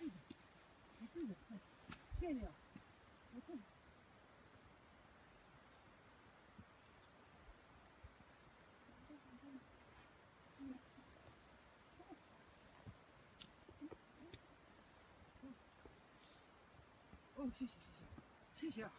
谢谢，哦，谢谢谢谢，谢谢。